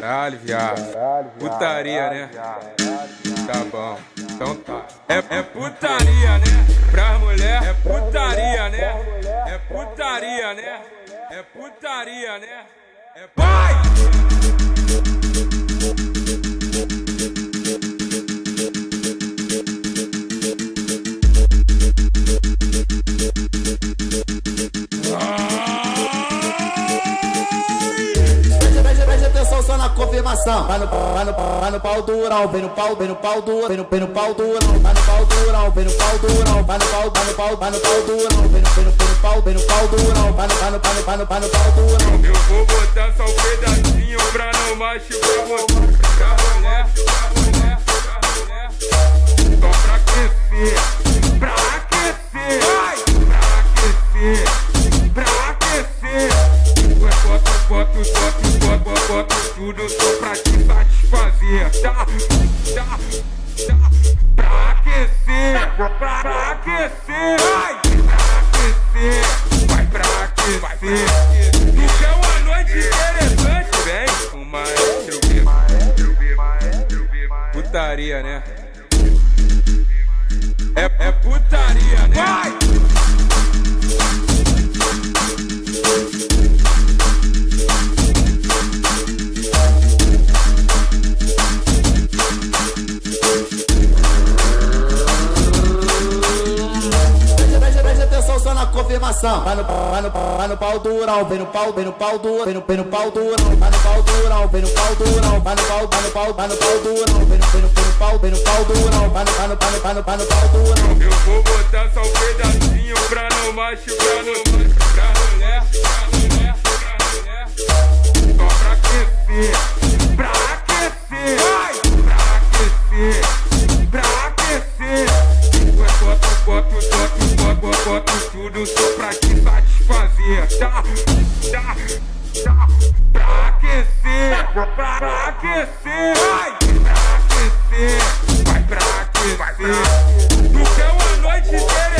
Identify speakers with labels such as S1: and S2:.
S1: Caralho, viado. Putaria, né? Tá bom. Então tá. É, é putaria, né? Pra mulher é putaria, né? É putaria, né? É putaria, né? É pai!
S2: Confirmação. Vai no, vai no, vai no pau durão, vem no pau, vem no pau duro, vem no, vem no pau durão, vai no pau durão, vem no pau durão, vai no pau, vai no pau, vai no pau durão, vem no, vem no, vem no pau, vem no pau durão, vai no, vai no, vai no, vai no, vai no pau durão.
S1: Eu vou botar só um pedacinho pra não machucar você. Só pra te satisfazer. Tá, tá, tá. Pra aquecer, pra, pra aquecer, vai, pra aquecer, vai pra aquecer. Tu quer uma noite interessante? Vem, uma Putaria, né? É, é putaria, né? Vai!
S2: Só na confirmação. Vai no, vai no, vai no pau durão, vem no pau, vem no pau duro, vem no, vem no pau durão, vai no pau durão, vem no pau durão, vai no pau, vai no pau, vai no pau durão, vem no, vem no, vem no pau, vem no pau durão, vai no, vai no, vai no, vai no, vai no pau durão.
S1: Eu vou botar só um pedacinho pra não machucar no pra mulher, pra mulher, pra mulher. Só pra aquecer, pra aquecer, vai, pra aquecer, pra aquecer. Ué, bota, bota, bota, boto tudo só pra te satisfazer. Tá, tá, tá. Pra aquecer, pra, pra aquecer. Vai, pra aquecer, vai pra aquecer. Tu quer uma noite inteira.